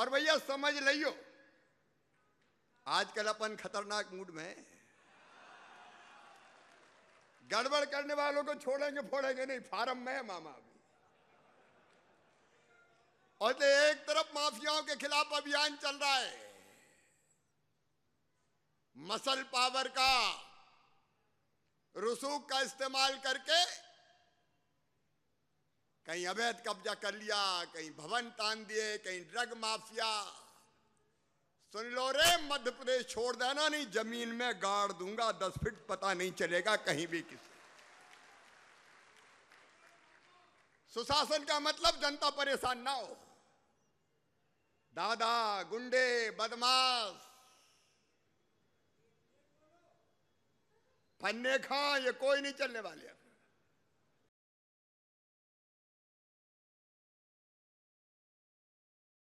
और भैया समझ लियो आजकल अपन खतरनाक मूड में गड़बड़ करने वालों को छोड़ेंगे, फोड़ेंगे नहीं, फार्म में मामा अभी। और तो एक तरफ़ माफियाओं के खिलाफ अभियान चल रहा है। मसल पावर का, रसूख का इस्तेमाल करके कहीं अवैध कब्जा कर लिया, कहीं भवन तान दिए, कहीं ड्रग माफिया सुन लो रे, मध्य प्रदेश छोड़ देना नहीं, ज़मीन में गाड़ दूँगा, दस फीट पता नहीं चलेगा कहीं भी किसी। सुशासन का मतलब जनता परेशान ना हो। दादा, गुंडे, बदमाश। फन्ने खां, ये कोई नहीं चलने वाले। अब